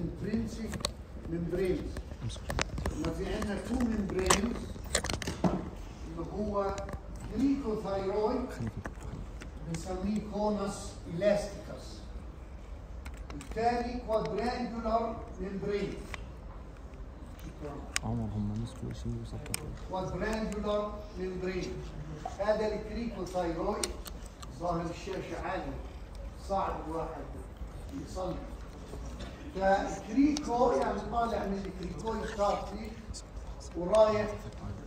intrinsic membranes. ما في عندنا two membranes اللي هو cricothyroid بنسميه conus elasticus الثاني quadrangular membrane. عمر هم مسكوا شيء وسكروا quadrangular membrane. هذا ال cricothyroid ظاهر الشاشة عالي صعب الواحد يصلي فال crico يعني طالع من ال cricoid cartilage ورايح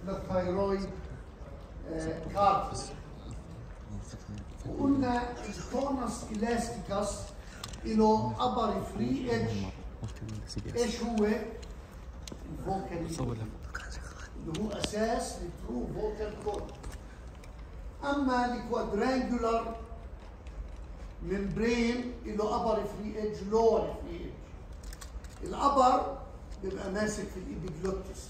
لل thyroid آه، cartilage وقلنا ال conus elasticus له upper free edge إيش هو؟ ال vocal اللي هو أساس ال true vocal cord. أما ال quadrangular membrane له upper free edge lower free edge ال upper بيبقى ماسك في ال epiglottis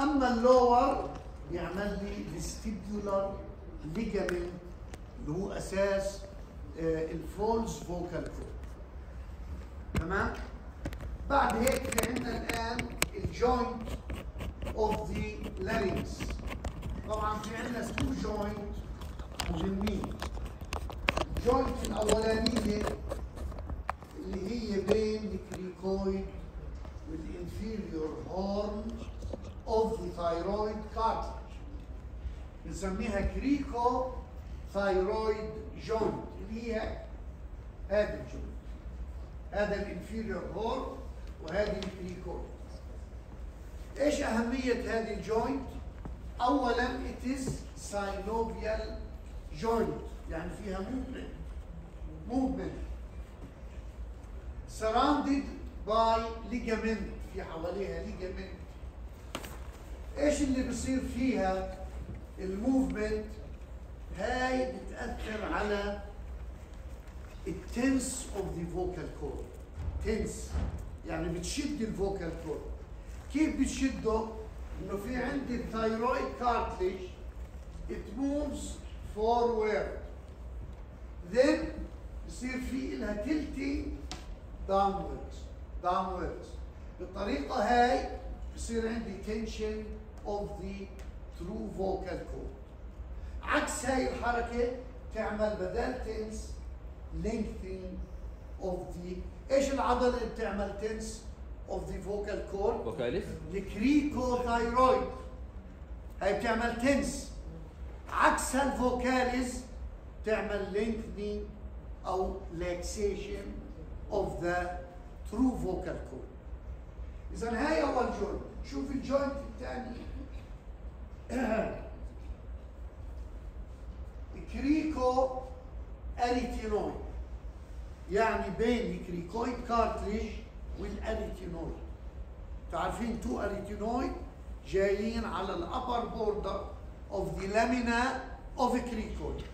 أما ال lower يعمل لي vestibular ligament اللي هو أساس ال false vocal cord تمام؟ بعد هيك في عندنا الآن ال joint of the larynx طبعا في عندنا two joint مهمين. ال joint الأولانية اللي هي بين ال cricoid وال inferior horn of the thyroid cartilage بنسميها cricothyroid joint اللي هي هذا ال joint هذا ال inferior horn وهذه ال cricoid إيش أهمية هذه ال joint اولا it is synovial joint يعني فيها movement movement. Surrounded by ligament في حواليها ligament. إيش اللي بصير فيها؟ ال movement هاي بتأثر على ال tense of the vocal cord tense يعني بتشد ال vocal cord كيف بتشده؟ إنه في عندي ال thyroid cartilage it moves forward. Then بصير في لها tilting downwards downwards. بالطريقة هاي بصير عندي tension of the true vocal cord عكس هاي الحركة تعمل بدل tense lengthening of the إيش العضلة اللي بتعمل tense of the vocal cord vocalis ال cricothyroid هي بتعمل tense عكسها ال vocalis تعمل lengthening أو relaxation of the true vocal cord. إذا هاي أول joint شوف ال joint الثاني. cricoarytenoid يعني بين ال cricoid cartilage وال arytenoid. تعرفين two arytenoid جايين على ال upper border of the lamina of cricoid.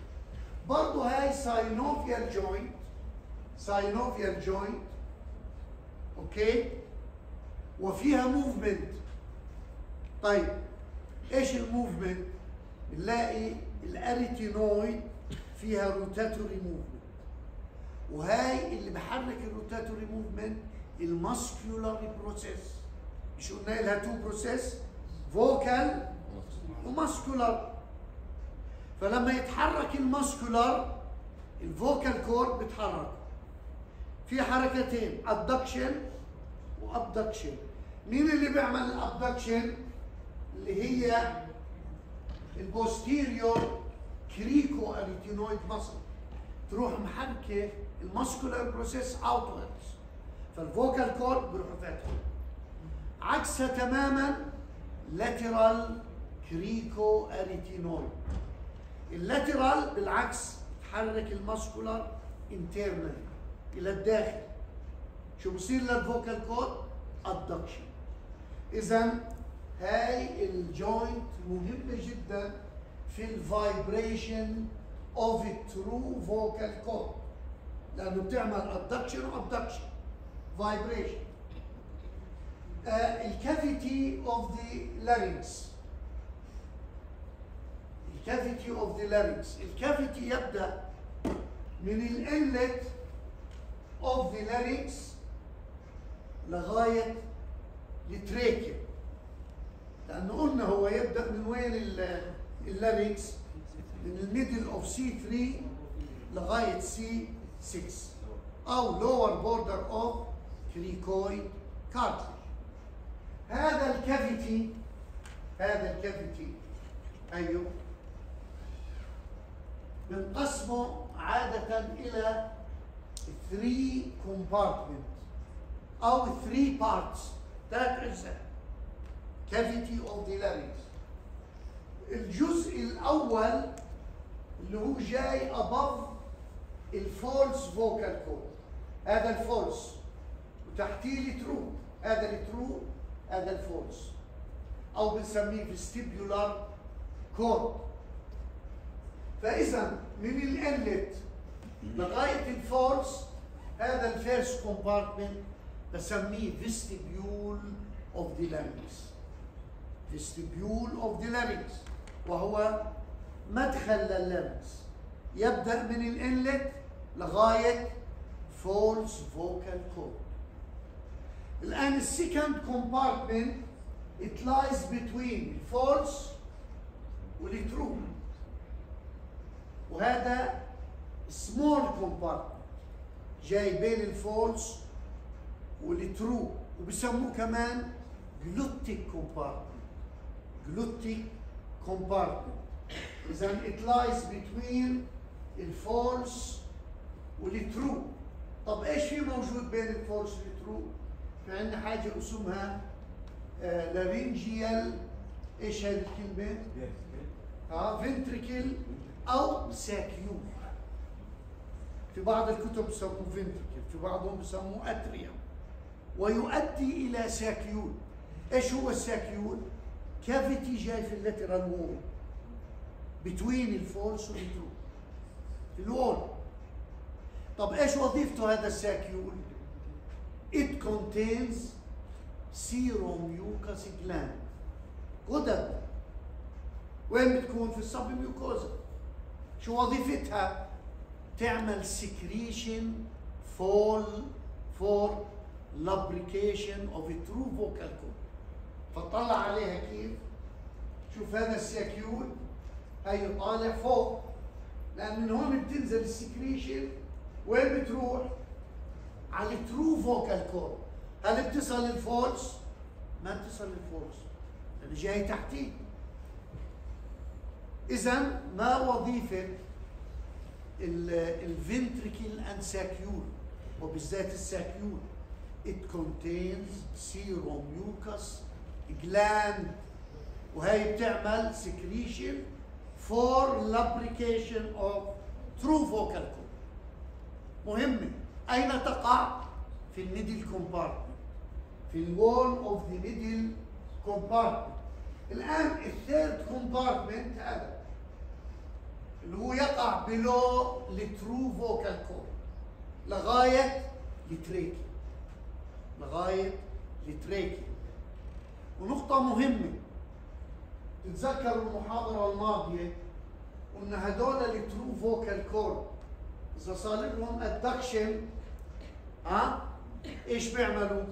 برضه هاي synovial joint synovial joint okay وفيها movement طيب إيش ال movement بنلاقي ال arytenoid فيها rotatory movement وهاي اللي بحرك ال rotatory movement ال muscular process مش قلنا لها two process vocal و muscular فلما يتحرك ال muscular ال vocal cord بيتحرك في حركتين adduction و abduction مين اللي بيعمل ال abduction اللي هي ال posterior cricoarytenoid muscle تروح محركة ال muscular process outwards فال vocal cord بيروح فاتح عكسها تماما lateral cricoarytenoid ال lateral بالعكس تحرك ال muscular internal إلى الداخل. شو بصير لل vocal cord adduction إذا هاي ال joint مهمة جدا في ال vibration of ال true vocal cord لأنه بتعمل adduction و abduction vibration ال cavity of the larynx ال cavity of the larynx ال cavity يبدأ من ال inlet of the larynx لغاية ال trachea لأنه قلنا هو يبدأ من وين ال- ال larynx من ال middle of C 3 لغاية C 6 أو lower border of cricoid cartilage هذا ال cavity هذا ال cavity أيوه بنقسمه عادة إلى 3 compartment أو 3 parts ثلاث أجزاء cavity of the larynx. الجزء الأول اللي هو جاي above ال false vocal cord هذا ال false. وتحتيه ال true هذا ال true هذا ال false. أو بنسميه vestibular cord. فإذا من ال inlet لغايه ال false هذا ال first compartment بسميه vestibule of the larynx vestibule of the larynx وهو مدخل لل larynx يبدأ من ال inlet لغاية false vocal cord الآن ال second compartment it lies between ال false وال true وهذا small compartment جاي بين ال false وال true. وبسموه كمان glottic compartment glottic compartment إذا it lies between ال false وال true. طب إيش في موجود بين ال false وال true؟ في عندنا حاجة اسمها آه laryngeal إيش هذه الكلمة آه ventricle أو saccule في بعض الكتب بسموه ventricle في بعضهم بسموه atria. ويؤدي إلى saccule إيش هو ال saccule cavity جاي في اللاترال وول. بتوين الفولس والترو الوول. طب إيش وظيفته هذا ال saccule it contains seromucous gland. غدد وين بتكون؟ في ال submucosa شو وظيفتها؟ تعمل secretion for for of a true vocal cord. فطلع عليها كيف؟ شوف هذا ال saccule هي طالع فوق. لأن من هون بتنزل ال secretion وين بتروح؟ على ال true vocal cord هل بتصل لل false ما بتصل لل false لأن جاي تحتيه اذا ما وظيفة ال ventricle and saccule وبالذات ال saccule it contains seromucous gland. وهي بتعمل secretion for lubrication of true vocal cord. مهمة أين تقع؟ في ال middle compartment في ال wall of the middle compartment الآن ال third compartment هذا. اللي هو يقع below ال true vocal cord لغاية ال trachea لغاية ال trachea ونقطة مهمة تتذكروا المحاضرة الماضية قلنا هدول ال true vocal cord إذا صار لهم adduction ها إيش بيعملوا؟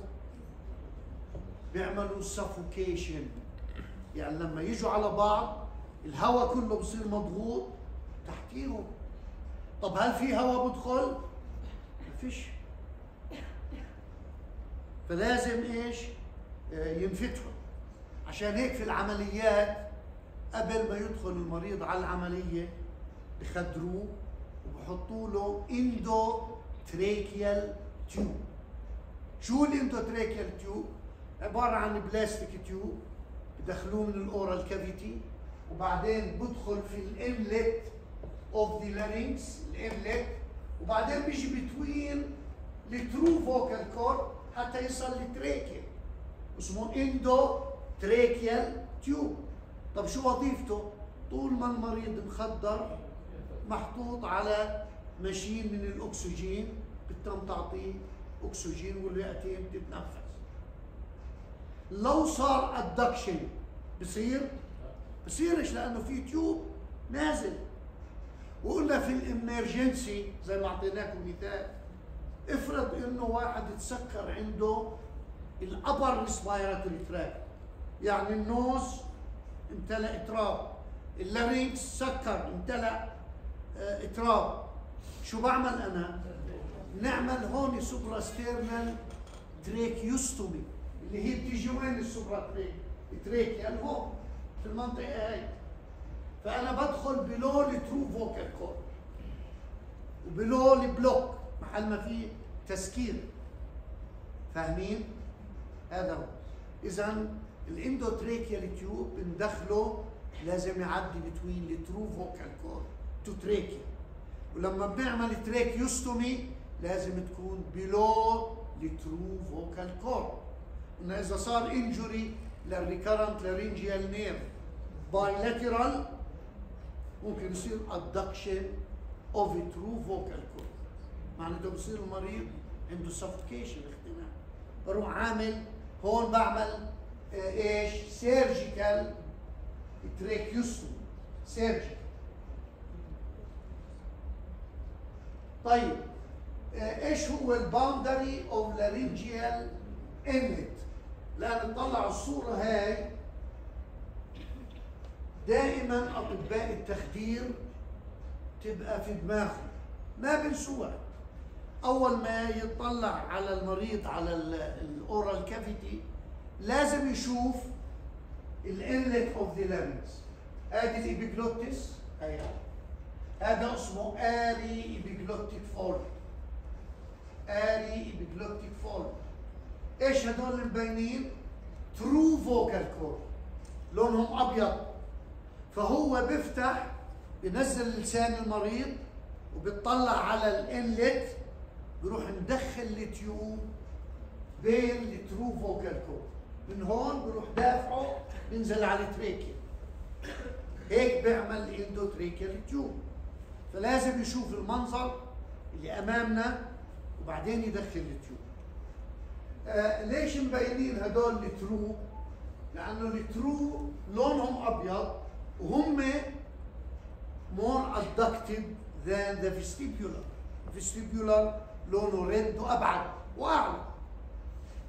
بيعملوا سفوكيشن يعني لما يجوا على بعض الهواء كله بصير مضغوط تحتيهم طب هل في هواء بدخل؟ فيش فلازم إيش؟ آه، ينفتحوا عشان هيك في العمليات قبل ما يدخل المريض على العملية بخدروه وبحطوا له endotracheal tube شو ال endotracheal tube؟ عبارة عن plastic tube بدخلوه من ال oral cavity وبعدين بدخل في ال inlet of the larynx ال inlet وبعدين بيجي between ال true vocal cord حتى يصل لل trachea اسمه endotracheal tube طب شو وظيفته؟ طول ما المريض مخدر محطوط على machine من الأكسجين بتم تعطيه أكسجين والرئتين بتتنفس. لو صار adduction بصير؟ بصيرش لأنه في tube نازل. وقلنا في ال emergency زي ما أعطيناكم مثال. افرض إنه واحد تسكر عنده الأبر ريسبيراتوري تراك. يعني النوز امتلأ إتراب. اللارينكس سكر امتلأ آه، إتراب. شو بعمل أنا؟ نعمل هون سوبرا ستيرنال تريكيوستومي اللي هي بتيجي وين السوبرا تريك؟ تريك يعني هون في المنطقة هاي. فأنا بدخل بلو الترو فوكال كورد وبلو البلوك محل ما في تسكير. فاهمين؟ هذا هو. اذا ال endotracheal tube بندخله لازم يعدي between ال true vocal cord to trachea ولما بنعمل tracheostomy لازم تكون below ال true vocal cord إنه إذا صار injury لل recurrent laryngeal nerve bilateral ممكن يصير adduction of true vocal cord معناته بصير المريض عنده suffocation اختناق بروح عامل هون بعمل آه، إيش؟ surgical tracheostomy surgical طيب آه، إيش هو ال boundary of laryngeal inlet لأن طلعوا الصورة هاي دائما أطباء التخدير تبقى في دماغه ما بنسوها أول ما يطلع على المريض على ال oral cavity لازم يشوف ال inlet of the larynx ادي ال epiglottis اهي هذا اسمه aryepiglottic fold aryepiglottic fold إيش هدول المبينين true vocal cord لونهم أبيض. فهو بيفتح بنزل لسان المريض وبيطلع على ال inlet بيروح مدخل ال tube بين ال true vocal cord من هون بيروح دافعه بينزل على ال trachea هيك بيعمل ال endotracheal tube فلازم يشوف المنظر اللي أمامنا وبعدين يدخل ال tube. آه ليش مبينين هدول ال true لأنه ال true لونهم أبيض وهم more adducted than the vestibular. Vestibular لونه red وأبعد وأعلى.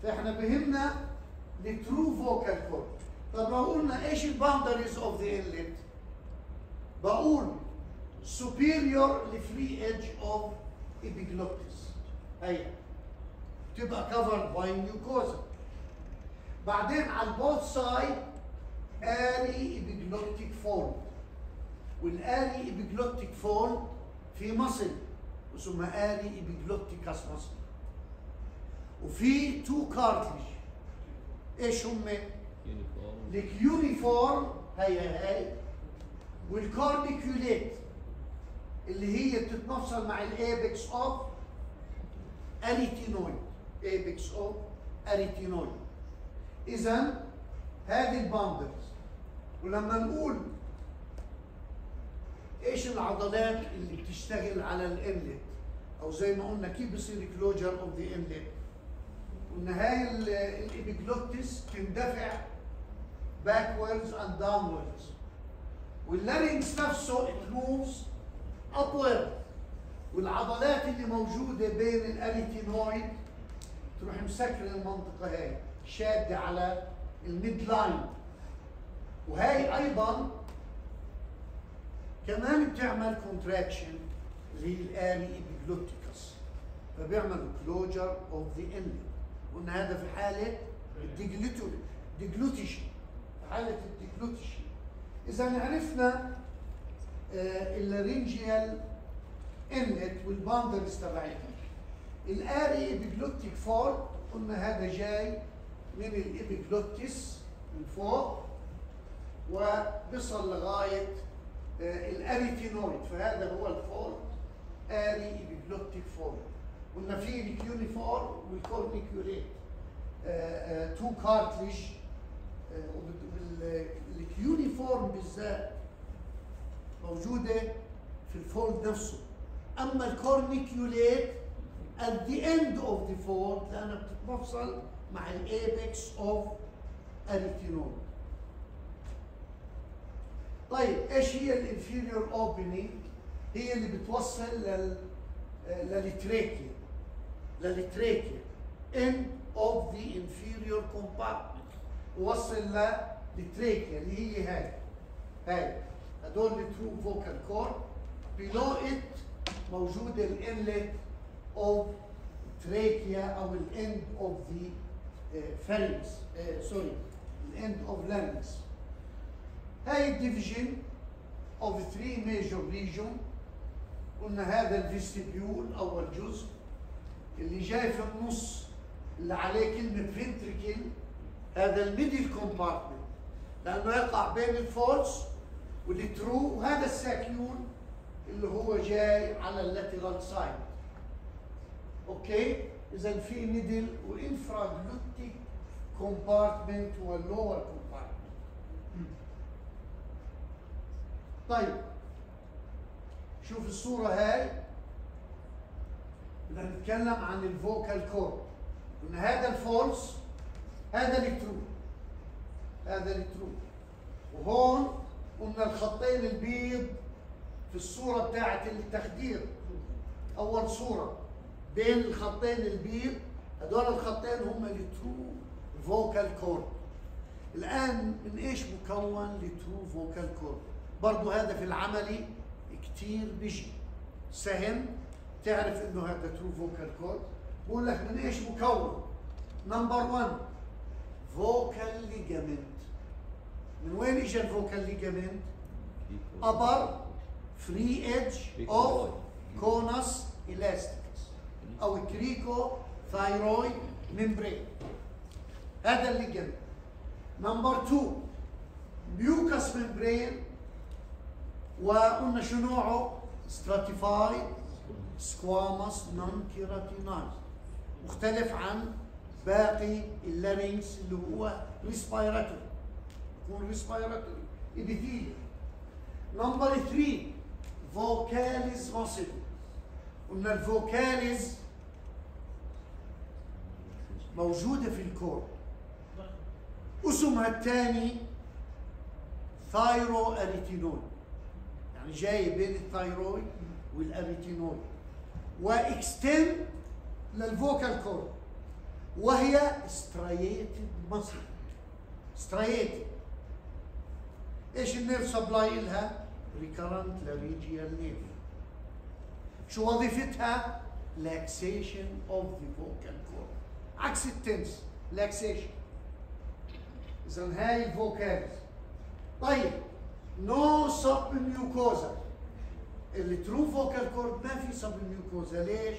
فإحنا بهمنا ال true vocal cord طب لو قلنا إيش ال boundaries of the inlet بقول superior free edge of epiglottis. هي تبقى covered by mucosa. بعدين على ال both side aryepiglottic fold. وال aryepiglottic fold في muscle اسمها aryepiglotticus muscle وفي two cartilage إيش هم؟ cuneiform ال cuneiform هي هي وال corniculate اللي هي بتتمفصل مع ال apex of arytenoid apex of arytenoid اذا هذه ال boundaries. ولما نقول إيش العضلات اللي بتشتغل على ال inlet أو زي ما قلنا كيف بصير closure of the inlet قلنا هاي ال epiglottis تندفع backwards and downwards. وال larynx نفسه moves upward. والعضلات اللي موجودة بين ال arytenoid تروح مسكرة المنطقة هاي شادة على ال midline وهي أيضا كمان بتعمل contraction اللي هي ال aryepiglotticus فبيعمل closure of the inlet قلنا هذا في حالة ال deglutory deglutition في حالة ال deglutition. إذا عرفنا ال laryngeal inlet وال boundaries تبعتها ال aryepiglottic fold قلنا هذا جاي من ال epiglottis من فوق. وبصل لغاية آه، ال arytenoid. فهذا هو ال fold آري ابيجلوتيك فول قلنا في ال cuneiform وال corniculate two cartilage ال cuneiform بالذات موجودة في ال fold نفسه. أما ال corniculate at the end of the fold لأنها بتتمفصل مع ال apex of arytenoid طيب إيش هي ال inferior opening هي اللي بتوصل لل لل trachea لل trachea end of the inferior compartment. ووصل لل trachea اللي هي هاي. هاي. هدول ال true vocal cord below it موجود ال inlet of trachea أو ال end uh, pharynx. Uh, sorry. ال end of larynx. هاي ال division of three major region قلنا هذا ال vestibule أول جزء اللي جاي في النص اللي عليه كلمة ventricle هذا ال middle compartment لأنه يقع بين ال false وال true وهذا ال saccule اللي هو جاي على ال lateral side Okay؟ اذا في middle و infraglottic compartment وال lower compartment طيب. شوف الصورة هاي. بدنا نتكلم عن ال vocal cord قلنا هذا ال false هذا ال true هذا ال true وهون قلنا الخطين البيض في الصورة بتاعت التخدير. أول صورة بين الخطين البيض هدول الخطين هم ال true vocal cord الآن من إيش مكون ال true vocal cord برضو هذا في العملي كتير بيجي. سهم تعرف إنه هذا true vocal cord بقول لك من إيش مكون؟ number 1 vocal ligament من وين اجى ال vocal ligament upper free edge of conus elasticus. أو cricothyroid membrane هذا ال ligament number 2 mucous membrane وقلنا شو نوعه squamous non keratinized مختلف عن باقي ال larynx اللي هو respiratory يكون respiratory epithelia number 3 vocalis muscle قلنا ال vocalis موجودة في ال cord. اسمها الثاني thyroarytenoid يعني جاي بين ال thyroid وال arytenoid و extend لل vocal cord. وهي striated muscle striated إيش ال nerve supply لها؟ recurrent laryngeal nerve شو وظيفتها؟ laxation of the vocal cord عكس ال tense laxation اذا هاي ال vocalis. طيب. no submucosa ال true vocal cord ما في submucosa ليش؟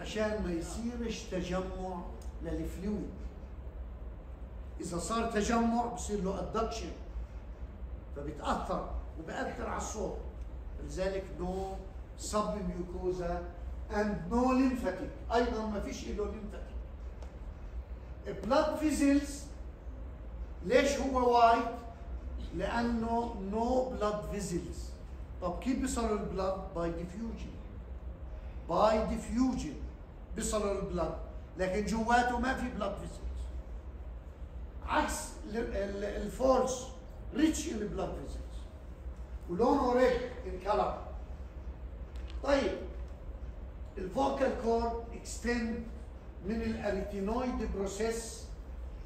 عشان ما يصيرش تجمع لل fluid اذا صار تجمع بصير له adduction فبيتاثر وبأثر على الصوت لذلك no submucosa and no lymphatic أيضا ما فيش له lymphatic blood vessels ليش هو white؟ لأنه no blood vessels طب كيف بيصلوا ال blood؟ by diffusion by diffusion بيصلوا ال blood لكن جواته ما في blood vessels عكس ال false rich in blood vessels ولونه red in color طيب ال vocal cord extend من ال arytenoid process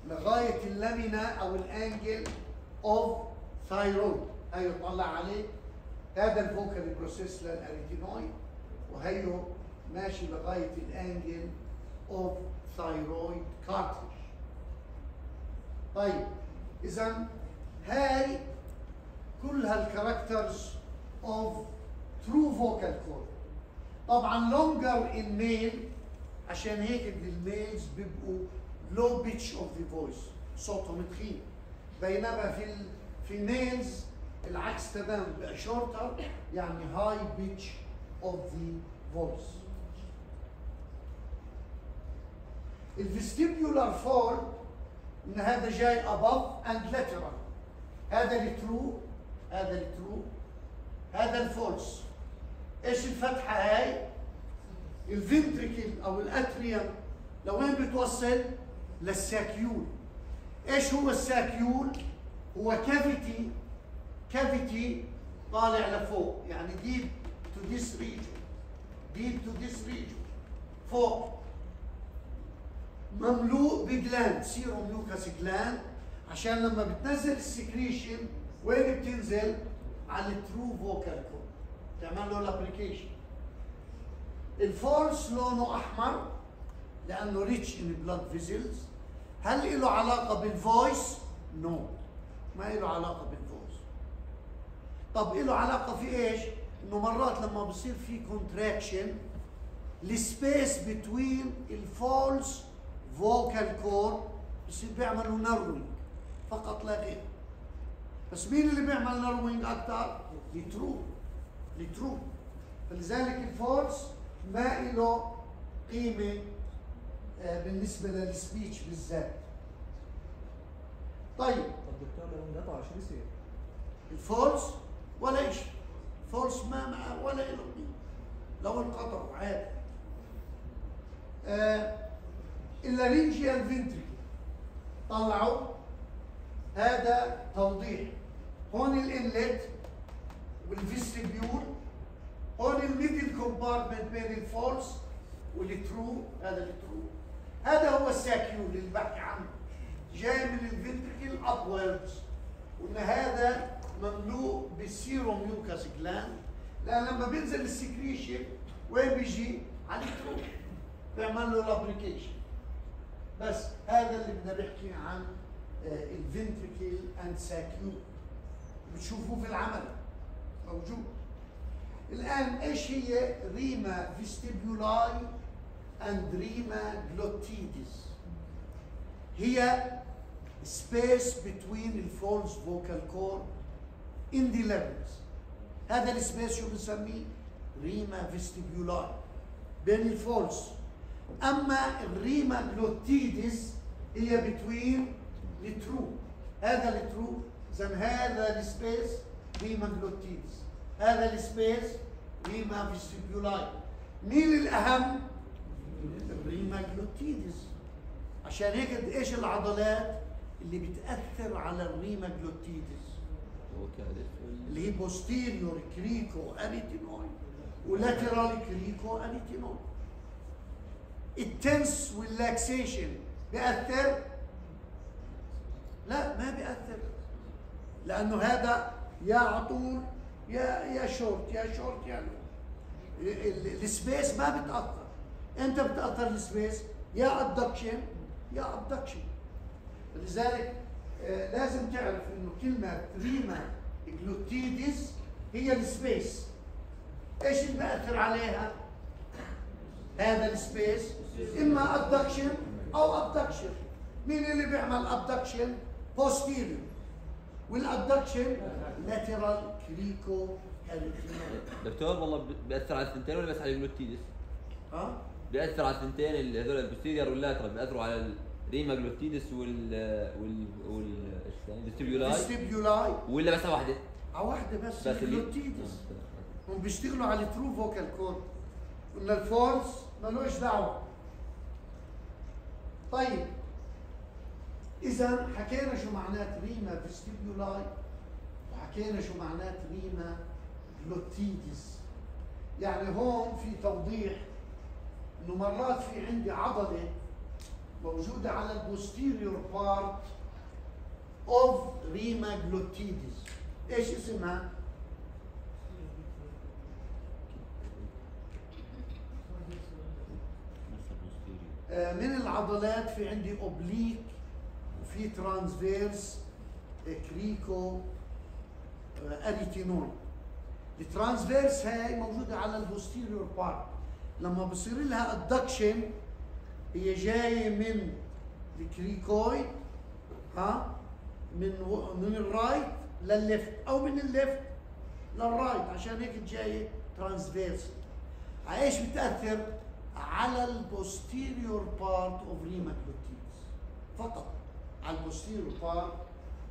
لغاية ال lamina أو ال angle of thyroid هيو طلع عليه. هذا ال vocal process لل arytenoid وهيو ماشي لغاية ال angle of thyroid cartilage طيب إذا هاي كلها ال characters of true vocal cord طبعا longer in male عشان هيك ال males بيبقوا low pitch of the voice صوتهم تخين. بينما في في ال females العكس تماما. بقى shorter يعني high pitch of the voice ال vestibular form إن هذا جاي above and lateral. هذا ال true هذا ال true هذا ال false إيش الفتحة هاي؟ ال ventricle أو ال atrium لوين بتوصل؟ لل saccule. إيش هو ال saccule؟ هو cavity cavity طالع لفوق. يعني deep to this region deep to this region فوق. مملوء ب gland seromucous gland عشان لما بتنزل ال secretion وين بتنزل؟ على ال true vocal cord تعمل له ال lubrication ال false لونه أحمر لأنه rich in blood vessels هل له علاقة بال voice no no. ما له علاقة بال voice طب له علاقة في إيش؟ إنه مرات لما بصير في contraction ال space between ال false vocal cord بصير بيعملوا narrowing فقط لا غير. بس مين اللي بيعمل narrowing أكثر ال true ال true فلذلك ال false ما له قيمة آه، بالنسبة لل speech بالذات. طيب لو انقطع شو بيصير؟ ال false ولا شيء false ما مع ولا له لو انقطعوا عادي. آه ال laryngeal ventricle. طلعوا. هذا توضيح. هون ال inlet وال vestibule هون ال middle compartment بين ال false وال true. هذا ال true. هذا هو ال saccule اللي بحكي عنه. جاي من ال ventricle upwards وإن هذا مملوء بال seromucous gland. لأن لما بينزل ال secretion وين بيجي؟ على ال true بيعمل له ال lubrication. بس هذا اللي بدنا نحكي عن ال ventricle and saccule بتشوفوه في العمل. موجود. الآن إيش هي rima vestibuli and rima glottidis هي space between ال false vocal cord in the larynx هذا ال space شو بنسميه؟ rima vestibuli. بين ال false أما ال rima glottidis هي between ال true هذا ال true اذا هذا ال space rima glottidis هذا ال space rima vestibuli. مين الأهم؟ ال rima glottidis عشان هيك قد إيش العضلات؟ اللي بتأثر على ال rima glottidis اللي هي posterior cricoarytenoid و lateral cricoarytenoid ال tense وال laxation بيأثر؟ لا ما بيأثر. لأنه هذا يا عطول يا يا شورت يا شورت يا ال space ما بتأثر. أنت بتأثر ال space يا adduction يا abduction لذلك آه لازم تعرف إنه كلمة rima glottidis هي ال space إيش اللي بأثر عليها؟ هذا ال space إما abduction أو adduction مين اللي بيعمل abduction؟ posterior وال adduction lateral crico دكتور والله بيأثر على الثنتين ولا بس على ال glottidis؟ ها؟ بيأثر على الثنتين اللي هذول ال posterior وال lateral بيأثروا على ال rima glottidis وال وال وال؟ ال vestibuli vestibuli. ولا بس واحدة؟ على واحدة بس, بس ال glottidis هم بيشتغلوا على ال true vocal cord قلنا ال false ملوش دعوة. طيب. إذا حكينا شو معنات rima vestibuli وحكينا شو معنات rima glottidis يعني هون في توضيح إنه مرات في عندي عضلة موجودة على ال posterior part of rima glottidis إيش اسمها؟ آه، من العضلات في عندي oblique وفي transverse cricoarytenoid ال transverse هاي موجودة على ال posterior part لما بصير لها adduction هي جاية من ال cricoid ها؟ من و... من ال right لل left أو من ال left لل right عشان هيك جاية transverse إيش بتأثر على ال posterior part of rima glottidis فقط على ال posterior part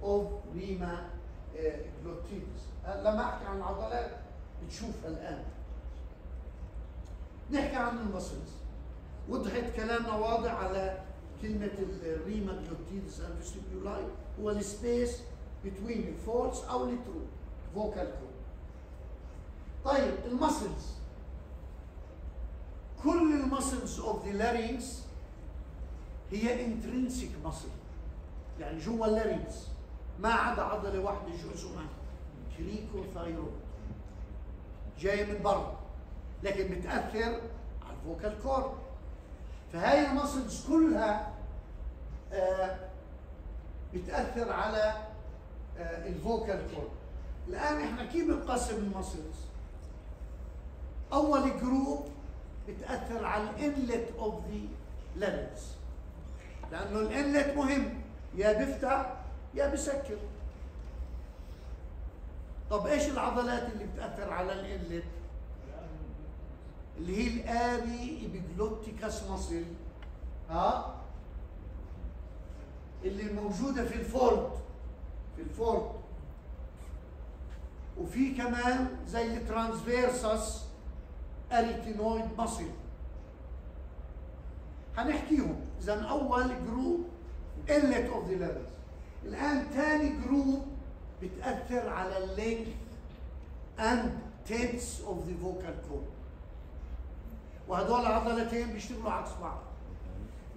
of rima glottidis لما أحكي عن العضلات بتشوفها الآن. نحكي عن ال muscles وضحت كلامنا واضح على كلمة ال rima glottidis and vestibuli هو ال space between ال false أو ال true vocal cord طيب ال muscles كل ال muscles of the larynx هي intrinsic muscle يعني جوا ال larynx ما عدا عضلة واحدة شو cricothyroid جاية من برا. لكن بتأثر على ال vocal cord فهاي ال muscles كلها آه بتأثر على آه ال vocal cord الآن إحنا كيف بنقسم ال muscles أول group بتأثر على ال inlet of the larynx لأنه ال inlet مهم. يا بيفتح يا بسكر طب إيش العضلات اللي بتأثر على ال inlet اللي هي ال aryepiglotticus muscle ها؟ اللي موجودة في ال fold في ال fold. وفي كمان زي ال transversus arytenoid muscle هنحكيهم. إذا أول group inlet of the larynx الآن ثاني group بتأثر على ال length and tense of the vocal cord وهدول عضلتين بيشتغلوا عكس بعض.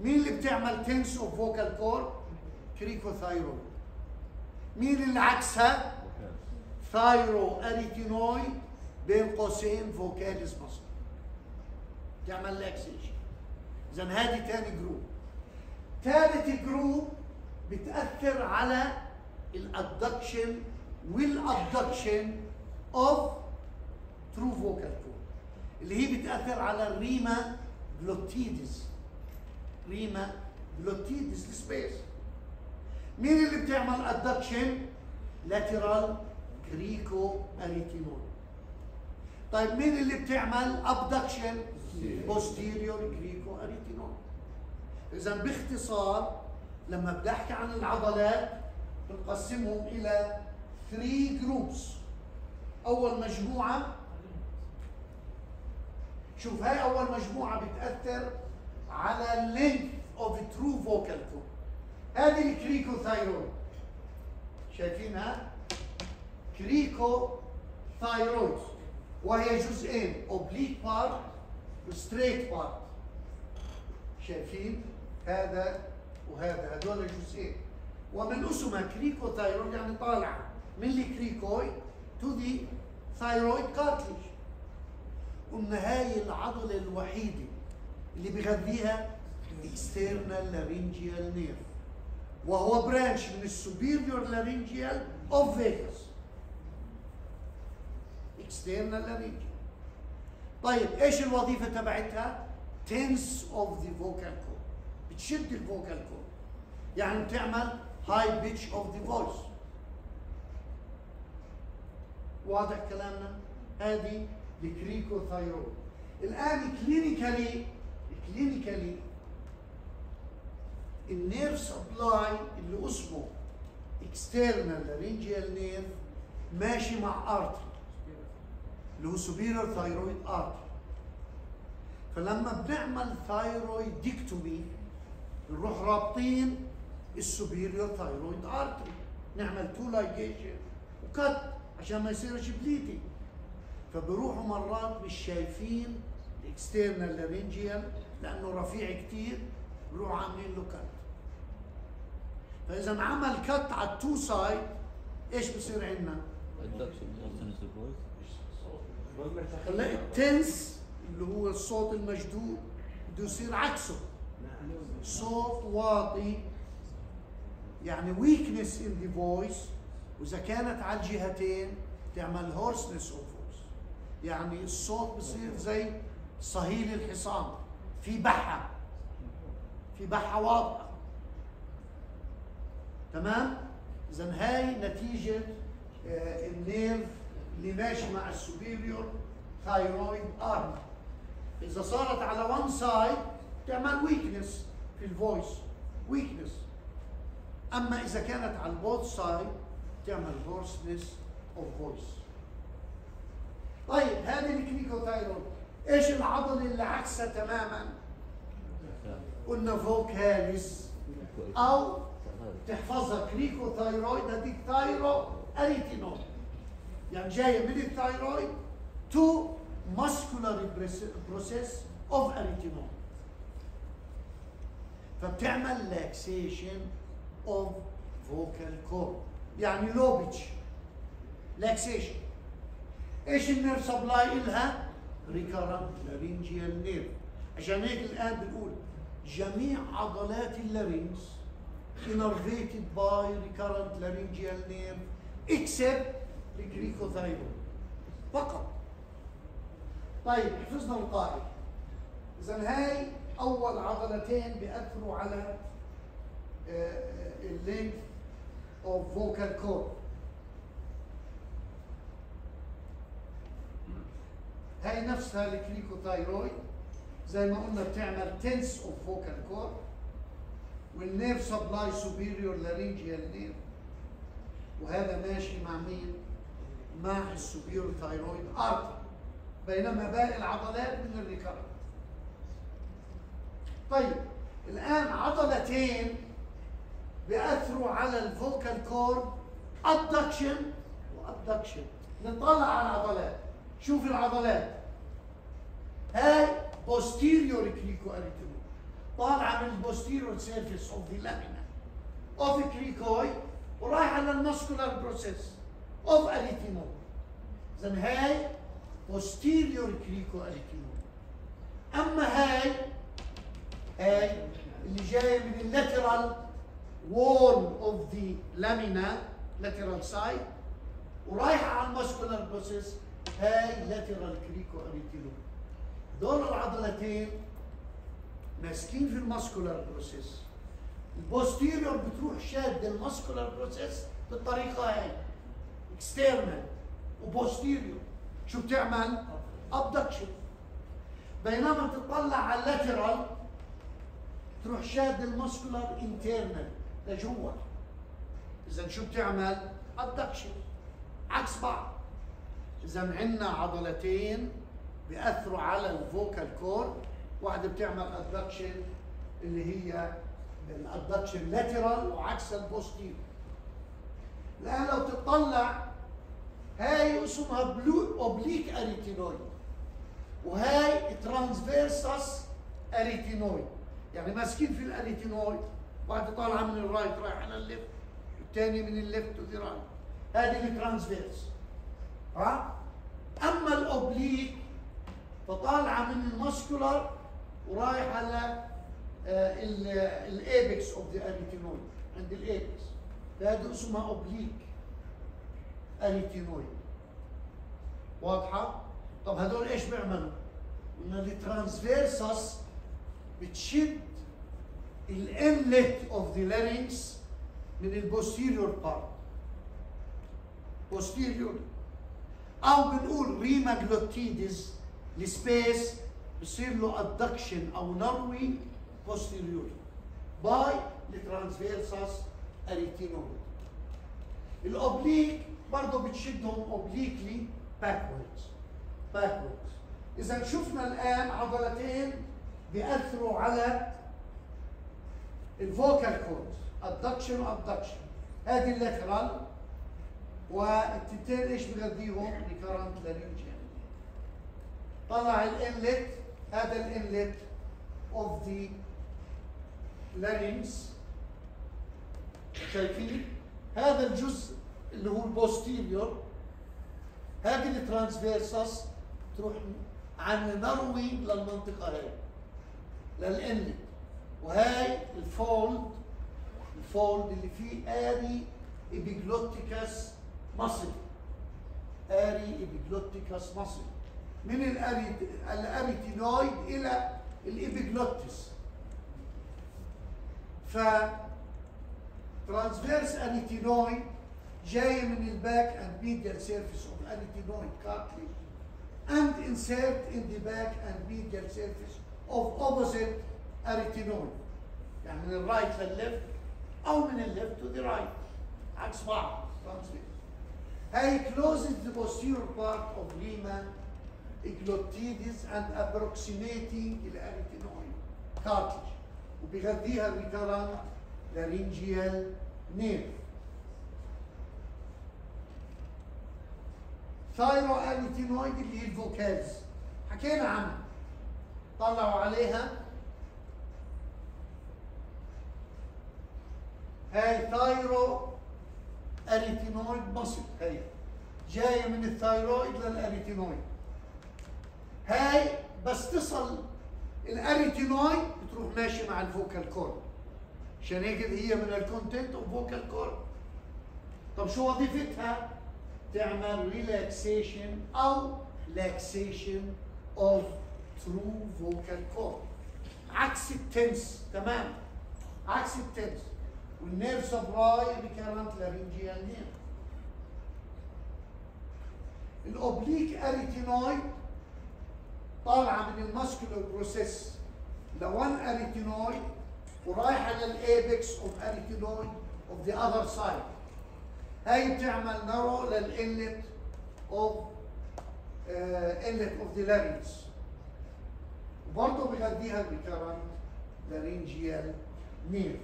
مين اللي بتعمل tense of vocal cord cricothyroid مين اللي عكسها؟ thyroarytenoid بين قوسين vocalis muscle تعمل laxation اذا هذه ثاني group ثالث group بتأثر على ال adduction وال abduction of true vocal cord اللي هي بتأثر على ال rima glottidis rima glottidis space مين اللي بتعمل adduction lateral cricoarytenoid طيب مين اللي بتعمل abduction posterior cricoarytenoid إذا باختصار لما بدي أحكي عن العضلات بنقسمهم إلى 3 groups أول مجموعة شوف هاي أول مجموعة بتأثر على ال length of true vocal cord هذه ال cricothyroid شايفينها؟ cricothyroid وهي جزئين oblique part و straight part شايفين؟ هذا وهذا هذول جزئين. ومن اسمها cricothyroid يعني طالعة من ال cricoid to the thyroid cartilage قلنا هاي العضلة الوحيدة اللي بغذيها external laryngeal nerve. وهو branch من ال superior laryngeal of vagus external laryngeal. طيب إيش الوظيفة تبعتها؟ Tense of the vocal cord. بتشد ال vocal cord يعني بتعمل high pitch of the voice. واضح كلامنا؟ هذه ال cricothyroid الآن clinically clinically ال nerve supply اللي اسمه external laryngeal nerve ماشي مع artery اللي هو superior thyroid artery فلما بنعمل thyroidectomy بنروح رابطين ال superior thyroid artery نعمل two ligation و cut عشان ما يصيرش bleeding فبروحوا مرات مش شايفين ال external laryngeal لأنه رفيع كتير بروحوا عاملين له cut فإذا عمل cut على ال two side إيش بصير عندنا؟ هلا ال tense اللي هو الصوت المشدود بده يصير عكسه. صوت واطي يعني weakness in the voice. وإذا كانت على الجهتين تعمل of voice يعني الصوت بصير زي صهيل الحصان. في بحة. في بحة واضحة. تمام؟ إذا هاي نتيجة آه، النيرف اللي ماشي مع ال superior thyroid artery. إذا صارت على one side تعمل weakness في ال voice weakness أما إذا كانت على ال both side تعمل hoarseness of voice طيب هذه ال cricothyroid إيش العضله اللي عكسها تماما؟ قلنا vocalis أو تحفظها cricothyroid هذيك thyroarytenoid يعني جاية من ال thyroid to muscular process of arytenoid فبتعمل laxation of vocal cord يعني low pitch laxation إيش ال nerve supply إلها؟ recurrent laryngeal nerve عشان هيك الآن بنقول جميع عضلات ال larynx innervated by recurrent laryngeal nerve the cricothyroid فقط. طيب حفظنا القاعدة. إذا هاي أول عضلتين بيأثروا على ال length of vocal cord. هاي نفسها ال cricothyroid زي ما قلنا بتعمل tense of vocal cord وال nerve supply superior laryngeal nerve وهذا ماشي مع مين؟ مع ال superior thyroid artery بينما باقي العضلات من ال recurrent طيب الآن عضلتين بيأثروا على ال vocal cord adduction و abduction نطلع على العضلات. شوف العضلات. هاي posterior cricoarytenoid طالعة من ال posterior surface of the lamina of cricoid ورايحة على ال muscular process of arytenoid اذا هاي posterior cricoarytenoid أما هاي هاي اللي جاية من ال lateral wall of the lamina lateral side ورايحة على ال muscular process هاي lateral cricoarytenoid دول العضلتين ماسكين في ال muscular process. ال posterior بتروح شاد ال muscular process بالطريقة هاي. external و posterior. شو بتعمل؟ abduction بينما تطلع على ال lateral تروح شاد ال muscular internal لجوا. إذا شو بتعمل؟ adduction عكس بعض. إذا عندنا عضلتين بيأثروا على ال vocal cord واحدة بتعمل adduction اللي هي ال adduction lateral وعكس ال posterior الان لو تطلع هاي اسمها بلو oblique arytenoid وهاي transversus arytenoid يعني ماسكين في ال arytenoid واحدة طالعة من ال right رايحة على ال left والثانيه من ال left to the right هذه ال transverse أما ال oblique فطالعه من ال muscular ورايح على ال apex of the arytenoid عند ال apex. هذا اسمها oblique. arytenoid واضحة؟ طب هدول إيش بيعملوا؟ قلنا ال transverse بتشد ال inlet of the larynx من ال posterior part posterior أو بنقول rima glottidis ال space بصير له adduction أو narrow posteriorly باي ال transverse arytenoid ال oblique برضه بتشدهم obliquely backwards backwards إذا شفنا الآن عضلتين بيأثروا على ال vocal cord adduction و abduction هذه ال lateral والتنتين إيش بغذيهم؟ recurrent laryngeal طلع ال inlet هذا ال inlet of the larynx شايفين؟ هذا الجزء اللي هو ال posterior هذه ال transverse تروح عن نروي للمنطقة هاي لل inlet وهاي ال fold ال fold اللي فيه aryepiglottic muscle aryepiglottic muscle من ال ary ال arytenoid إلى ال epiglottis ف transverse arytenoid جاي من ال back and medial surface of arytenoid cartilage and insert in the back and medial surface of opposite arytenoid يعني من ال right لل left أو من ال left to the right. عكس بعض. Transverse. هي closes the posterior part of rima glottidis and approximating ال arytenoid cartilage. وبيغذيها ال recurrent laryngeal nerve arytenoid اللي هي ال vocalis حكينا عنها طلعوا عليها هاي thyroarytenoid muscle هي جاية من ال thyroid لل arytenoid. هاي بس تصل ال arytenoid بتروح ماشي مع ال vocal cord. عشان هيك هي من ال content of vocal cord طب شو وظيفتها؟ تعمل relaxation أو laxation of true vocal cord عكس ال tense تمام؟ عكس ال tense. وال nerve supply recurrent laryngeal nerve ال oblique arytenoid طالعه من ال muscular process of one arytenoid ورايحه لل apex of arytenoid of the other side هاي بتعمل narrow لل inlet of inlet of the larynx وبرضه بغذيها ال recurrent laryngeal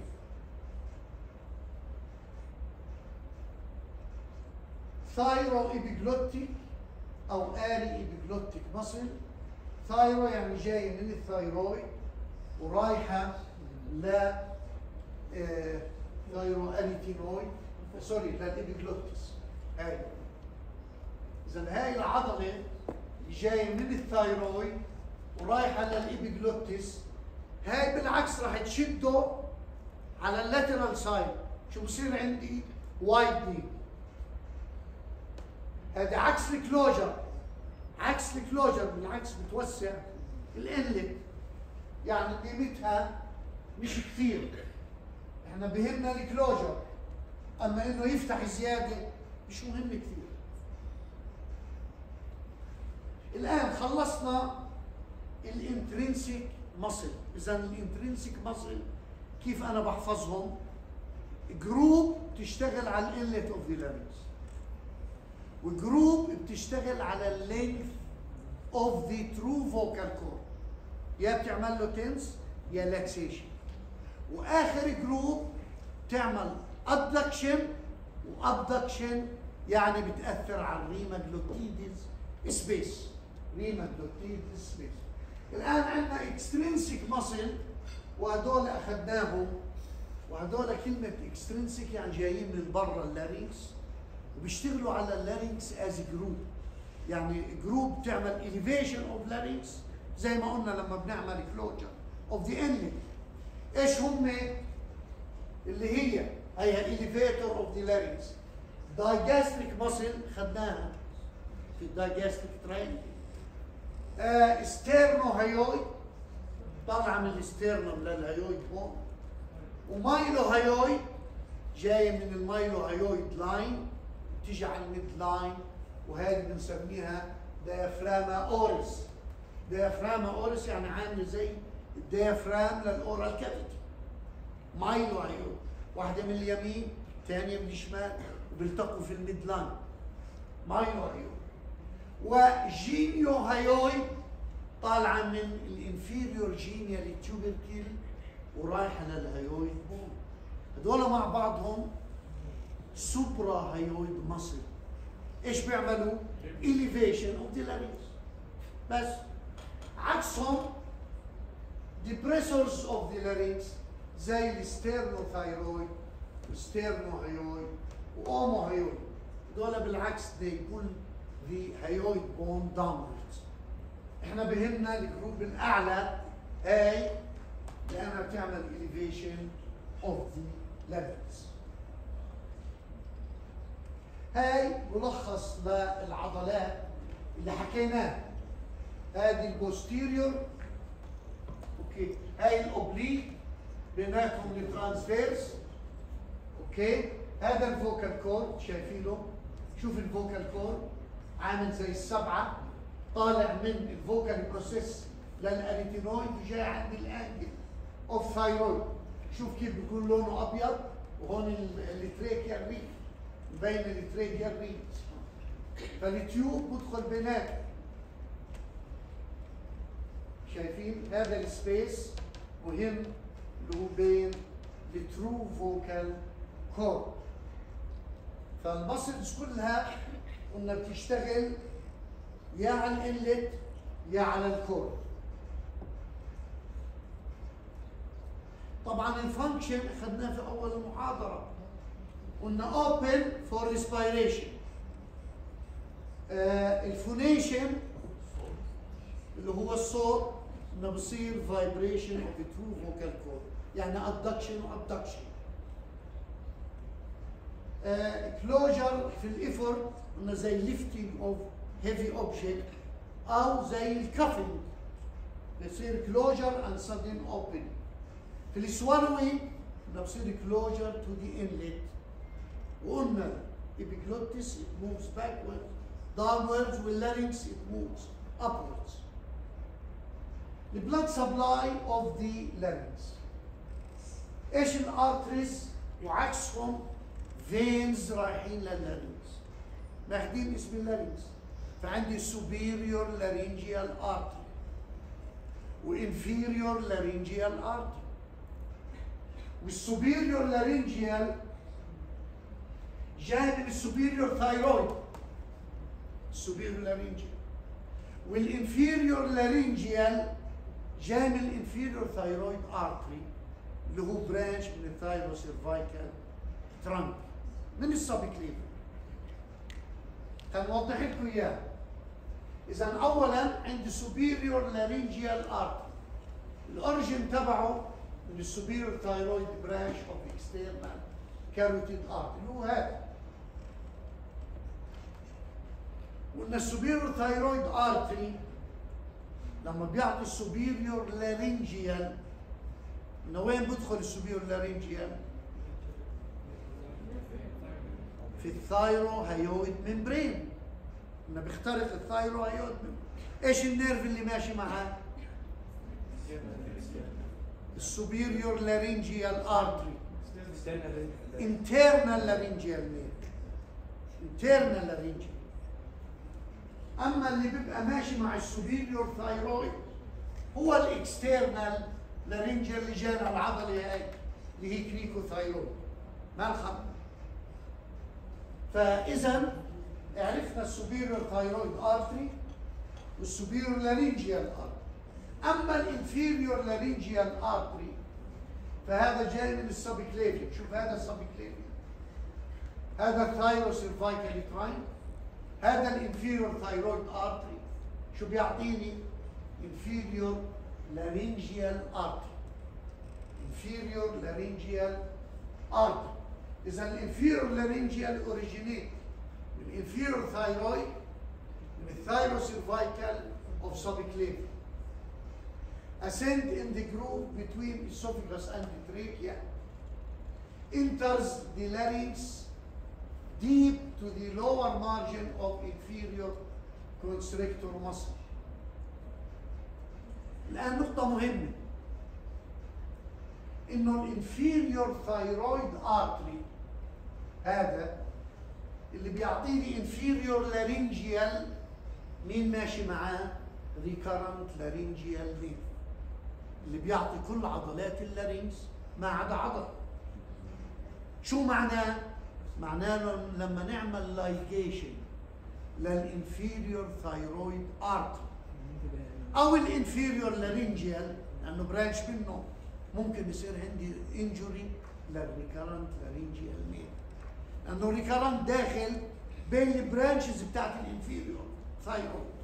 nerve thyroepiglottic أو aryepiglottic muscle thyro يعني جاي من ال thyroid ورايحة ل آه، thyroarytenoid sorry لل epiglottis. هاي إذا هاي العضلة جاية من ال thyroid ورايحة لل epiglottis. هاي بالعكس راح تشده على ال lateral side شو بصير عندي؟ widening هذا عكس ال closure. عكس ال closure بالعكس بتوسع ال inlet يعني قيمتها مش كثير إحنا بهمنا ال closure. أما إنه يفتح زيادة مش مهم كثير الآن خلصنا ال intrinsic muscle إذا ال intrinsic muscle كيف أنا بحفظهم؟ group بتشتغل على ال inlet of the larynx و group بتشتغل على ال length of the true vocal cord يا بتعمل له tense يا laxation وآخر group تعمل adduction و abduction يعني بتأثر على ال rima glottidis space rima glottidis space الآن عندنا extrinsic muscle وهدول اخذناهم وهدول كلمة extrinsic يعني جايين من برا ال larynx وبيشتغلوا على ال larynx as group يعني group بتعمل elevation of larynx زي ما قلنا لما بنعمل closure of the inlet إيش هم اللي هي؟ هي elevator of the larynx digastric muscle خدناها في ال digastric triangle آه sternohyoid طالعه من ال sternum لل hyoid bone و mylohyoid جاية من ال mylohyoid line تيجي على ال midline وهذه بنسميها diaphragma oris diaphragma oris يعني عامله زي ال diaphragm لل oral cavity mylohyoid واحدة من اليمين ثانية من الشمال وبيلتقوا في ال midline mylohyoid و geniohyoid طالعة من ال inferior genial tubercle ورايحة لل hyoid bone هذول مع بعضهم suprahyoid muscles إيش بيعملوا؟ elevation of the larynx بس. عكسهم depressors of the larynx زي ال sternothyroid وال sternohyoid و omohyoid دول بالعكس they pull the hyoid bone downwards. إحنا بهمنا ال group الأعلى هاي لأنها بتعمل elevation of the larynx. هاي ملخص للعضلات اللي حكيناها هذه ال posterior okay. هاي ال oblique بيناتهم ال transverse okay. هذا ال vocal cord شايفينه؟ شوف ال vocal cord عامل زي السبعة. طالع من ال vocal process لل arytenoid وجاي عند ال angle of thyroid شوف كيف بيكون لونه أبيض وهون ال tracheal ring بين ال tracheal ring فال tube بدخل بيناتهم شايفين؟ هذا ال space مهم اللي هو بين ال true vocal cord فال muscles كلها قلنا بتشتغل يا على ال inlet يا على ال cord طبعا ال function أخذناه في أول المحاضرة. قلنا open for respiration آه ال phonation اللي هو الصوت انه بصير vibration of the two vocal cord يعني adduction و abduction آه closure في الافر انه زي lifting of heavy object أو زي الكافينج بصير closure and sudden opening في السوالوينج انه بصير closure to the inlet وقلنا epiglottis it moves backwards downwards والlarynx it moves upwards the blood supply of the larynx ايش الارتريز وعكسهم فينز رايحين لللارynx ماخدين اسم اللارynx فعندي superior laryngeal artery وانفيريور laryngeal artery والسوبيريور لارينجيال من ال superior thyroid ال superior laryngeal وال inferior laryngeal من ال inferior thyroid artery اللي هو branch من ال thyrocervical trunk من ال subclavian هنوضح لكم إياه. اذا اولا عندي superior laryngeal artery ال origin تبعه من ال superior thyroid branch of external carotid artery اللي هو هذا. وان ال superior thyroid artery لما بيعطي ال superior laryngeal من وين بدخل ال superior laryngeal؟ في ال thyrohyoid membrane انه بيخترق ال thyrohyoid إيش ال nerve اللي ماشي معاه؟ ال superior laryngeal artery internal laryngeal nerve internal laryngeal أما اللي بيبقى ماشي مع ال superior thyroid هو ال external laryngeal اللي جانا العضله هاي اللي هي cricothyroid ما الخط فإذا عرفنا ال superior thyroid artery وال superior laryngeal artery أما ال inferior laryngeal artery فهذا جاي من ال subclavian. شوف هذا ال subclavian. هذا ال thyrocervical trunk هذا ال inferior thyroid artery. شو بيعطيني؟ inferior laryngeal artery inferior laryngeal artery إذا ال inferior laryngeal originate من inferior thyroid من ال thyrocervical of subclavian ascend in the groove between esophagus and the trachea, enters the larynx deep to the lower margin of inferior constrictor muscle. الآن نقطة مهمة إنه الإنفيريور ثايرويد ارتري هذا اللي بيعطيني انفيريور لارينجيال مين ماشي معاه؟ recurrent laryngeal nerve اللي بيعطي كل عضلات ال larynx ما عدا عضله شو معناه معناه لما نعمل ligation لل inferior thyroid artery أو ال inferior laryngeal لأنه branch منه ممكن يصير عندي injury لل recurrent laryngeal nerve لأنه recurrent داخل بين ال branches بتاعت ال inferior thyroid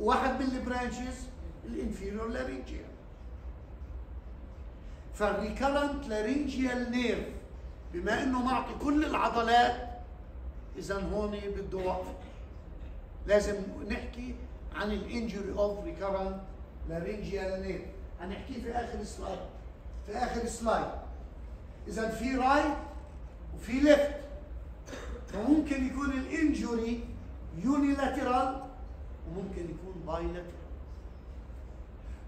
واحد من ال branches ال inferior laryngeal فال recurrent laryngeal nerve بما إنه معطي كل العضلات اذا هون بده وقف. لازم نحكي عن ال injury of recurrent laryngeal nerve هنحكيه في آخر slide في آخر slide اذا في right وفي left فممكن يكون ال injury unilateral وممكن يكون bilateral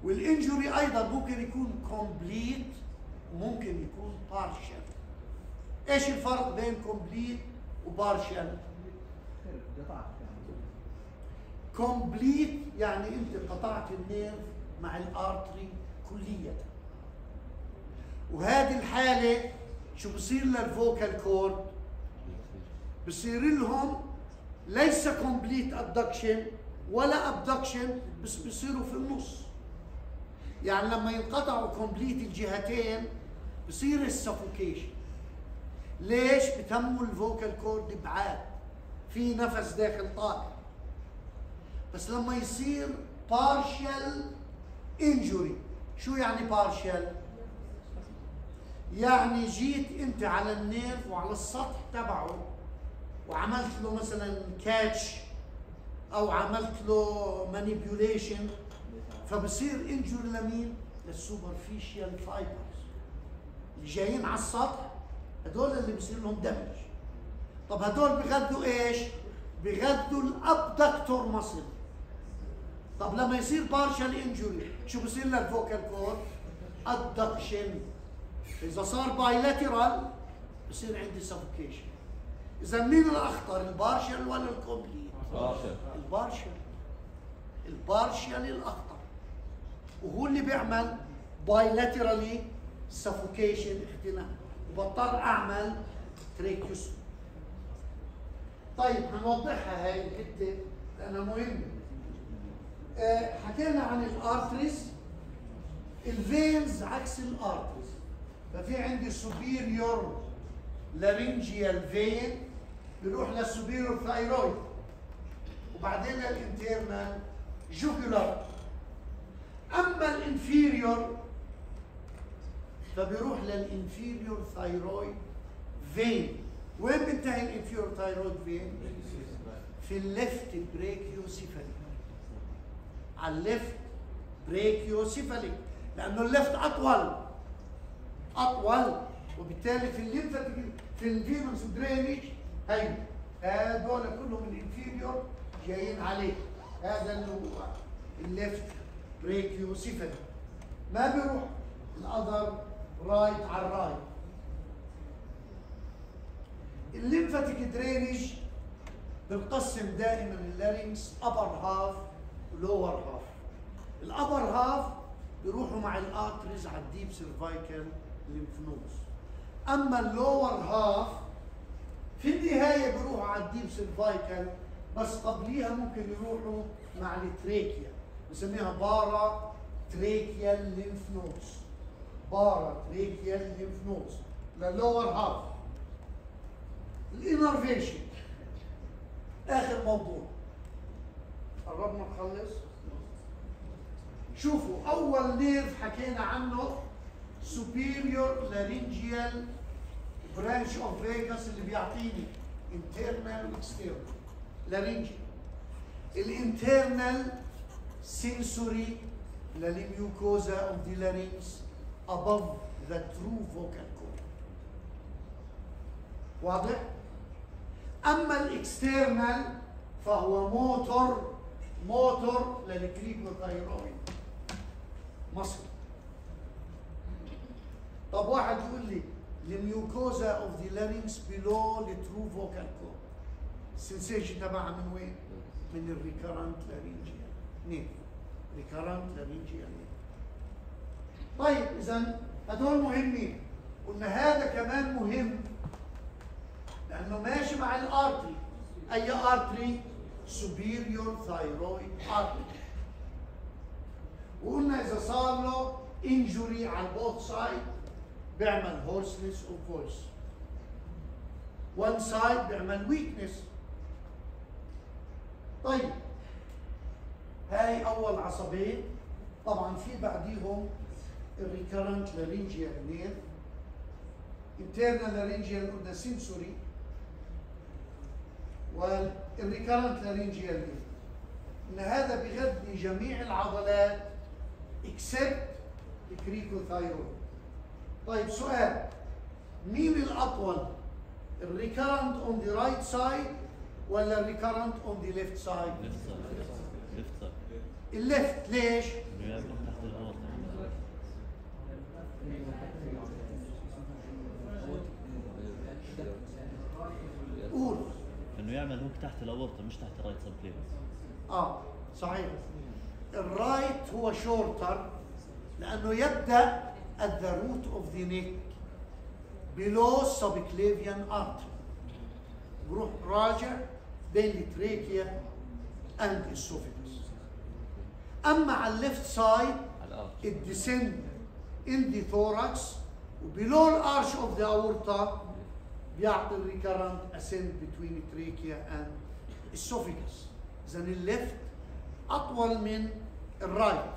وال injury أيضا ممكن يكون complete وممكن يكون partial إيش الفرق بين complete يعني complete يعني أنت قطعت ال nerve مع ال artery كليا. وهذه الحالة شو بصير لل vocal cord بصير لهم ليس complete abduction ولا adduction بس بصيروا في النص. يعني لما ينقطعوا complete الجهتين بصير ال suffocation ليش بتموا ال vocal cord بعاد في نفس داخل طالع بس لما يصير partial injury شو يعني partial يعني جيت أنت على ال nerve وعلى السطح تبعه وعملت له مثلا catch أو عملت له manipulation فبصير injury لمين؟ لل superficial fibers اللي جايين على السطح. هدول اللي بصير لهم damage طب هدول بغذوا إيش؟ بغذوا ال abductor muscle طب لما يصير partial injury شو بصير لل vocal cord؟ adduction إذا صار bilateral بصير عندي suffocation إذا مين الأخطر؟ ال partial ولا ال complete؟ partial ال partial. ال partial الأخطر. وهو اللي بيعمل bilaterally suffocation اختناق. وبضطر أعمل tracheostomy طيب هنوضحها هاي الحتة لأنها مهمة. آه، حكينا عن ال arteries ال veins عكس ال arteries ففي عندي superior laryngeal vein بيروح لل superior thyroid وبعدين لل internal jugular أما ال inferior فبيروح لل inferior thyroid vein وين بينتهي ال inferior thyroid vein في ال left brachiocephalic. على ال left brachiocephalic. لأنه ال left أطول. أطول. وبالتالي في ال lymphatic في ال venous drainage هي هذول كلهم ال inferior جايين عليه. هذا اللي هو ال left brachiocephalic. ما بيروح ال other right على ال right. ال lymphatic drainage بنقسم دائما ال larynx upper half و lower half ال upper half بيروحوا مع ال arteries على ال deep cervical lymph nodes أما ال lower half في النهاية بيروحوا على ال deep cervical بس قبليها ممكن يروحوا مع ال trachea بنسميها paratracheal lymph nodes paratracheal lymph nodes لل lower half ال innervation اخر موضوع قربنا نخلص شوفوا اول nerve حكينا عنه superior laryngeal branch of vagus اللي بيعطيني internal و external. ال internal sensory لل mucosa of the larynx. Above the true vocal cord. واضح؟ أما ال external فهو motor motor لل cricothyroid muscle طب واحد يقول لي ال mucosa of the larynx below ال true vocal cord ال sensation تبعها من وين؟ من ال recurrent laryngeal nerve recurrent laryngeal nerve طيب اذا هدول مهمين. قلنا هذا كمان مهم لأنه ماشي مع ال artery أي artery superior thyroid artery وقلنا إذا صار له injury على ال both side بيعمل hoarseness of voice. One side بيعمل weakness. طيب هاي أول عصبين طبعا في بعديهم ال recurrent laryngeal nerve internal laryngeal قلنا sensory وال recurrent laryngeal nerve إن هذا بيغذي جميع العضلات except ال cricothyroid طيب سؤال مين الأطول؟ ال recurrent on the right side ولا ال recurrent on the left side left side ال left ليش انه يعمل تحت الاورطه قول انه يعمل hook تحت الأورطة مش تحت ال right sub آه صحيح. ال right هو shorter لأنه يبدأ at the root of the neck below subclavian artery. بروح راجع بين ال trachea and esophagus. أما على ال left side descend in the thorax و below ال arch of the aorta بيعطي ال recurrent ascend between trachea and esophagus اذا ال left أطول من ال right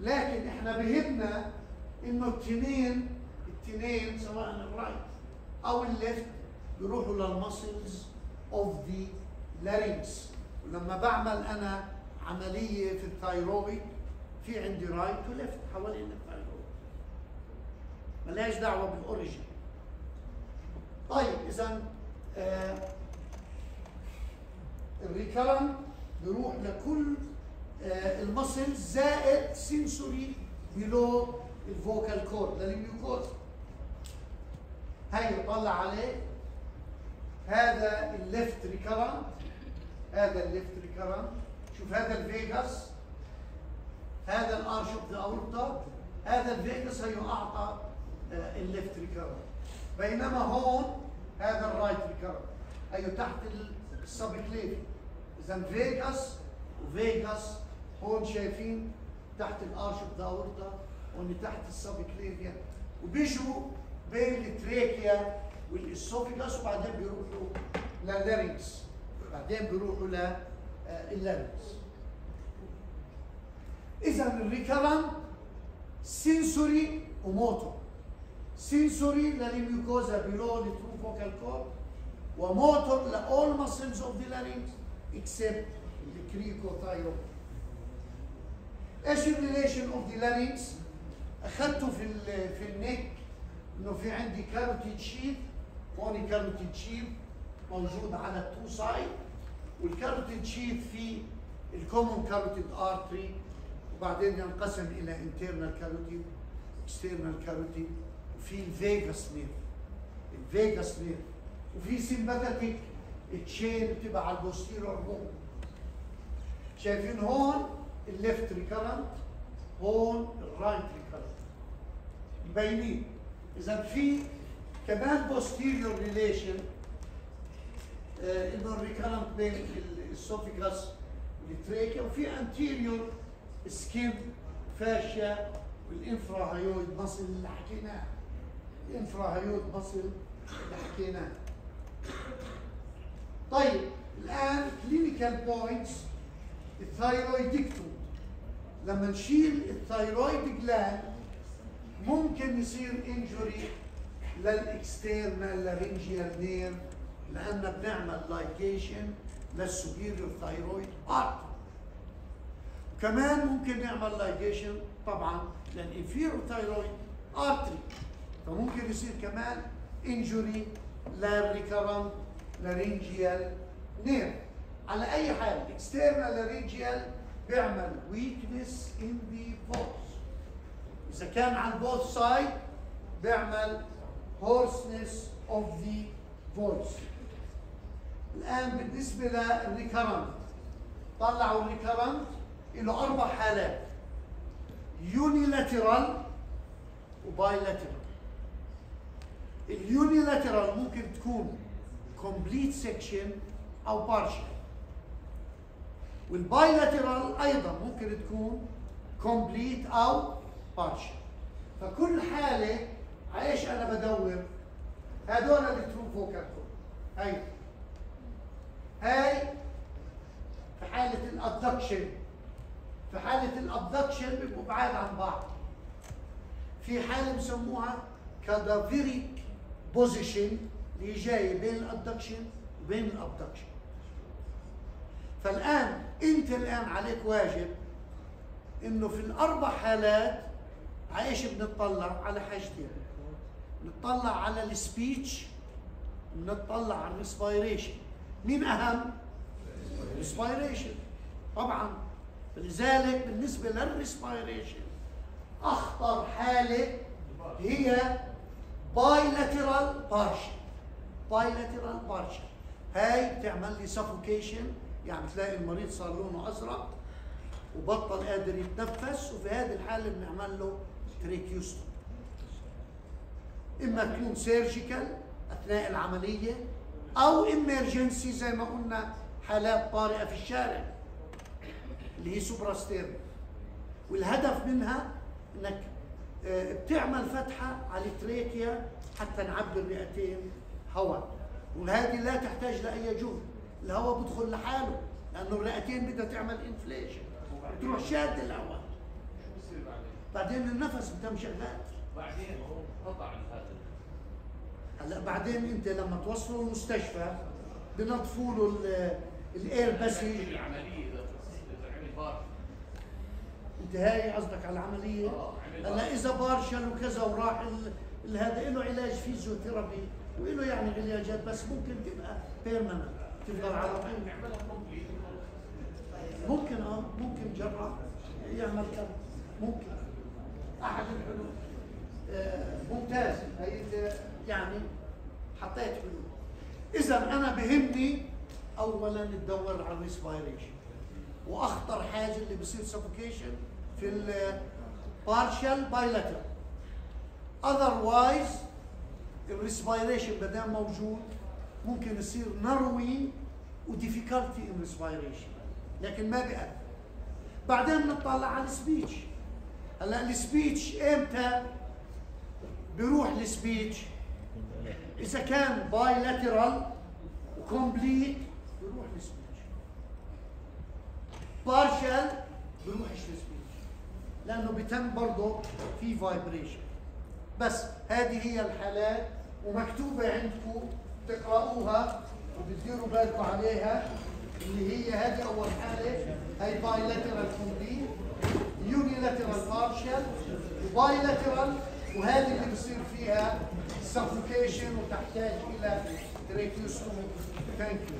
لكن إحنا بهمنا إنه التنين التنين سواء ال right أو ال left بيروحوا لل muscles of the larynx ولما بعمل أنا عملية في ال thyroid في عندي right و left حوالين ال thyroid ملهاش دعوة بال origin طيب إذا آه ال recurrent بيروح لكل آه ال muscle زائد sensory below ال vocal cord لل mucosa هي طلع عليه هذا ال left recurrent هذا ال left recurrent شوف هذا ال vagus هذا ال arch of the aorta هذا ال vagus هي اعطى آه، ال left recurrent بينما هون هذا ال right recurrent هي تحت ال subclavian اذا vagus و vagus هون شايفين تحت ال arch of the aorta هون تحت ال subclavian وبيجوا بين ال trachea وال esophagus وبعدين بيروحوا للارينكس بعدين بيروحوا للارينكس اذا الريكرنت سنسوري وموتور سنسوري للميوكوزا below vocal cord وموتور لأول muscles of the larynx except the cricothyroid إيش ال relation of the larynx أخذته في ال في ال neck إنه في عندي carotid sheath هون carotid sheath موجود على ال two side وال carotid sheath في ال common carotid artery وبعدين ينقسم إلى internal carotid external carotid وفي ال vagus nerve ال vagus nerve وفي sympathetic chain بتبقى على ال posterior هون. شايفين هون ال left recurrent هون ال right recurrent مبينين. إذا في كمان posterior relation إنه ال recurrent بين ال esophagus وال trachea وفي anterior skin fascia وال infrahyoid muscle اللي حكيناه. ال infrahyoid muscle اللي حكيناه. طيب الآن clinical points ال thyroidectomy لما نشيل ال thyroid gland ممكن يصير injury لل external laryngeal nerve لأن بنعمل ligation لل superior thyroid artery كمان ممكن نعمل لايجيشن طبعا لل inferior thyroid artery فممكن يصير كمان injury لل recurrent laryngeal nerve. على أي حال external laryngeal بيعمل weakness in the voice إذا كان على ال both side بيعمل hoarseness of the voice. الآن بالنسبة لل recurrent طلعوا ال recurrent له أربع حالات. unilateral و bilateral ال unilateral ممكن تكون complete section أو partial وال bilateral أيضا ممكن تكون complete أو partial فكل حالة على إيش أنا بدور؟ هذول ال true vocal هاي. هاي في حالة ال adduction في حالة ال abduction بيبقوا بعاد عن بعض. في حالة بسموها cadaveric position اللي جاية بين ال adduction وبين ال abduction فالآن أنت الآن عليك واجب إنه في الأربع حالات على إيش بنطلع على حاجتين. نطلع على ال speech نطلع على ال respiration مين أهم؟ ال respiration طبعا لذلك بالنسبة لل respiration أخطر حالة هي bilateral partial bilateral partial هاي بتعمل لي suffocation يعني تلاقي المريض صار لونه أزرق وبطل قادر يتنفس وفي هذه الحالة بنعمل له tracheostomy إما تكون surgical أثناء العملية أو emergency زي ما قلنا حالات طارئة في الشارع اللي هي suprasternal والهدف منها إنك بتعمل فتحة على ال trachea حتى نعبي الرئتين هواء وهذه لا تحتاج لأي جهد. الهواء بدخل لحاله لأنه الرئتين بدها تعمل inflation بتروح شاد الهواء بعدين النفس بتم شغال بعدين هو قطع هلأ بعدين أنت لما توصله المستشفى بنظفوا له ال- ال air passage العملية اذا اذا عمل partial انت هاي قصدك على العملية؟ عمل هلا إذا partial وكذا وراح هذا له علاج physiotherapy وله يعني علاجات بس ممكن تبقى permanent تفضل على طول. ممكن آه ممكن جراح يعمل كذا ممكن. أحد الحلول. آه ممتاز. هي يعني حطيت حلول. إذا أنا بهمني اولا تدور على ال respiration وأخطر حاجة اللي بصير suffocation في ال partial bilateral otherwise ال respiration ما دام موجود ممكن يصير narrowing و difficulty in respiration لكن ما بيأثر. بعدين بنطلع على ال speech هلا ال speech إمتى؟ بيروح ال speech إذا كان bilateral و complete بيروح ال speech بارشال بيروحش السبيتش لأنه بيتم برضه في vibration بس هذه هي الحالات ومكتوبة عندكم تقرأوها وبتديروا بالكم عليها اللي هي هذه أول حالة هي bilateral complete unilateral partial و bilateral وهذه اللي بصير فيها suffocation وتحتاج إلى tracheostomy thank you